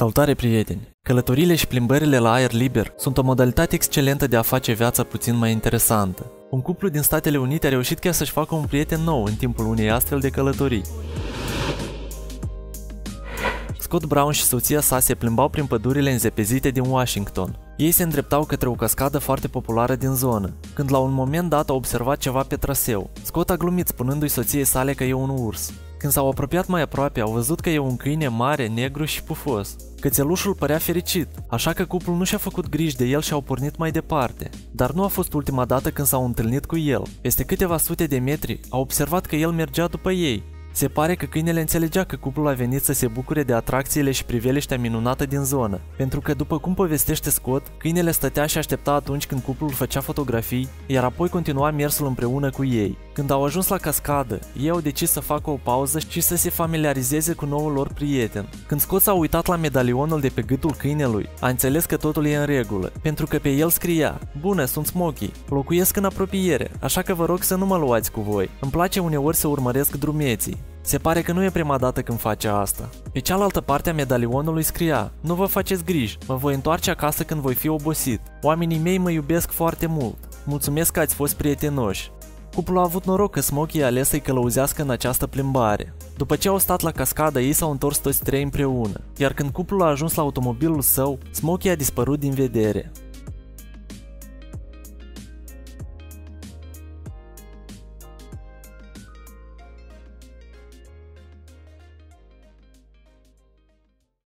Salutare prieteni! Călătorile și plimbările la aer liber sunt o modalitate excelentă de a face viața puțin mai interesantă. Un cuplu din Statele Unite a reușit chiar să-și facă un prieten nou în timpul unei astfel de călătorii. Scott Brown și soția sa se plimbau prin pădurile înzepezite din Washington. Ei se îndreptau către o cascadă foarte populară din zonă, când la un moment dat au observat ceva pe traseu. Scott a glumit spunându-i soției sale că e un urs. Când s-au apropiat mai aproape, au văzut că e un câine mare, negru și pufos. Cățelușul părea fericit, așa că cuplul nu și-a făcut griji de el și au pornit mai departe. Dar nu a fost ultima dată când s-au întâlnit cu el. Peste câteva sute de metri, au observat că el mergea după ei, se pare că câinele înțelegea că cuplul a venit să se bucure de atracțiile și priveliștea minunată din zonă, pentru că după cum povestește Scott, câinele stătea și aștepta atunci când cuplul făcea fotografii, iar apoi continua mersul împreună cu ei. Când au ajuns la cascadă, ei au decis să facă o pauză și să se familiarizeze cu noul lor prieten. Când Scott s-a uitat la medalionul de pe gâtul câinelui, a înțeles că totul e în regulă, pentru că pe el scria Bună, sunt Smokey, locuiesc în apropiere, așa că vă rog să nu mă luați cu voi. Îmi place uneori să urmăresc drumeții. Se pare că nu e prima dată când face asta. Pe cealaltă parte a medalionului scria Nu vă faceți griji, mă voi întoarce acasă când voi fi obosit. Oamenii mei mă iubesc foarte mult. Mulțumesc că ați fost prietenoși. Cuplul a avut noroc că Smokey a ales să-i călăuzească în această plimbare. După ce au stat la cascadă, ei s-au întors toți trei împreună, iar când cuplul a ajuns la automobilul său, Smokey a dispărut din vedere.